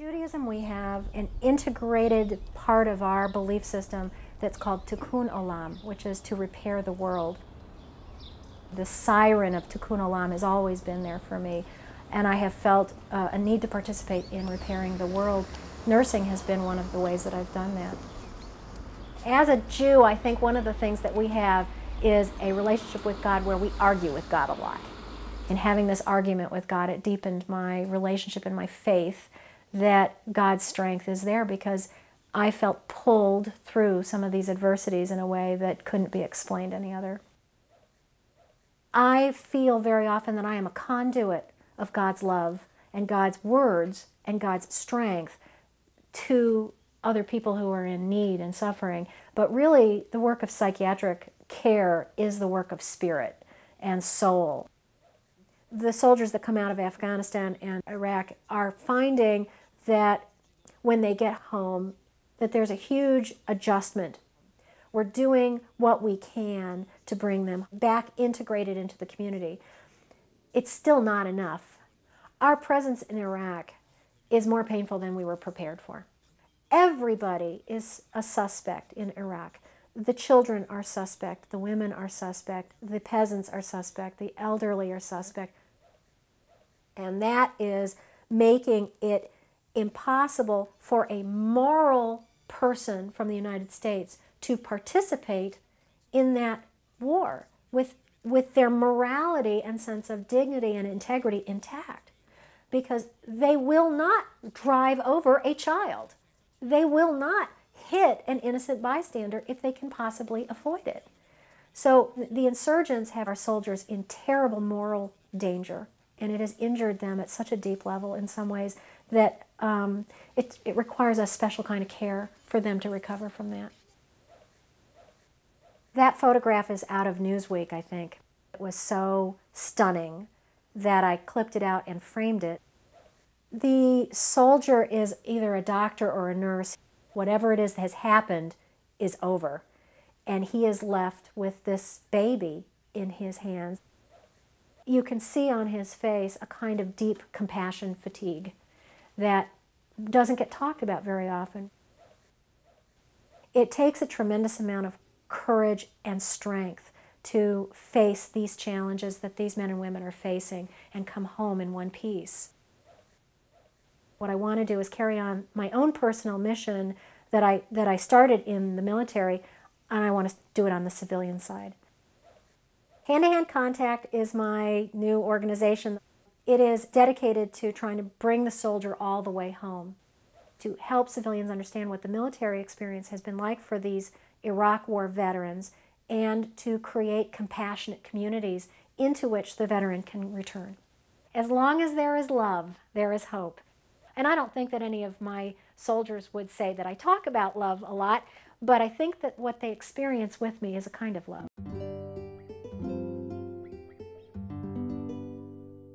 Judaism, we have an integrated part of our belief system that's called tikkun olam, which is to repair the world. The siren of tikkun olam has always been there for me, and I have felt uh, a need to participate in repairing the world. Nursing has been one of the ways that I've done that. As a Jew, I think one of the things that we have is a relationship with God where we argue with God a lot. In having this argument with God, it deepened my relationship and my faith that God's strength is there because I felt pulled through some of these adversities in a way that couldn't be explained any other. I feel very often that I am a conduit of God's love and God's words and God's strength to other people who are in need and suffering. But really, the work of psychiatric care is the work of spirit and soul. The soldiers that come out of Afghanistan and Iraq are finding that when they get home, that there's a huge adjustment. We're doing what we can to bring them back integrated into the community. It's still not enough. Our presence in Iraq is more painful than we were prepared for. Everybody is a suspect in Iraq. The children are suspect, the women are suspect, the peasants are suspect, the elderly are suspect. And that is making it impossible for a moral person from the United States to participate in that war with, with their morality and sense of dignity and integrity intact. Because they will not drive over a child. They will not hit an innocent bystander if they can possibly avoid it. So the insurgents have our soldiers in terrible moral danger, and it has injured them at such a deep level in some ways that um, it, it requires a special kind of care for them to recover from that. That photograph is out of Newsweek, I think. It was so stunning that I clipped it out and framed it. The soldier is either a doctor or a nurse. Whatever it is that has happened is over. And he is left with this baby in his hands. You can see on his face a kind of deep compassion fatigue that doesn't get talked about very often. It takes a tremendous amount of courage and strength to face these challenges that these men and women are facing and come home in one piece. What I want to do is carry on my own personal mission that I, that I started in the military, and I want to do it on the civilian side. Hand to Hand Contact is my new organization. It is dedicated to trying to bring the soldier all the way home, to help civilians understand what the military experience has been like for these Iraq War veterans, and to create compassionate communities into which the veteran can return. As long as there is love, there is hope. And I don't think that any of my soldiers would say that I talk about love a lot, but I think that what they experience with me is a kind of love.